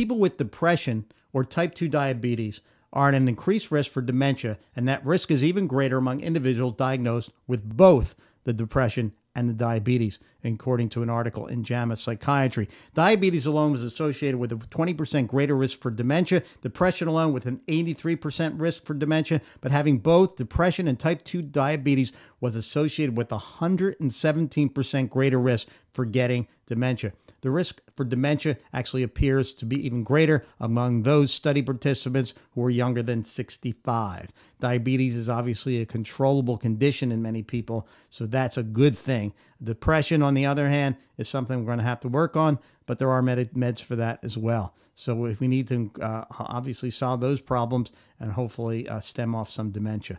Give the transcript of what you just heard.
People with depression or type 2 diabetes are at an increased risk for dementia, and that risk is even greater among individuals diagnosed with both the depression and the diabetes, according to an article in JAMA Psychiatry. Diabetes alone was associated with a 20% greater risk for dementia, depression alone with an 83% risk for dementia, but having both depression and type 2 diabetes was associated with a 117% greater risk for getting dementia. The risk for dementia actually appears to be even greater among those study participants who are younger than 65. Diabetes is obviously a controllable condition in many people, so that's a good thing. Depression, on the other hand, is something we're going to have to work on, but there are med- meds for that as well. So if we need to uh, obviously solve those problems and hopefully uh, stem off some dementia.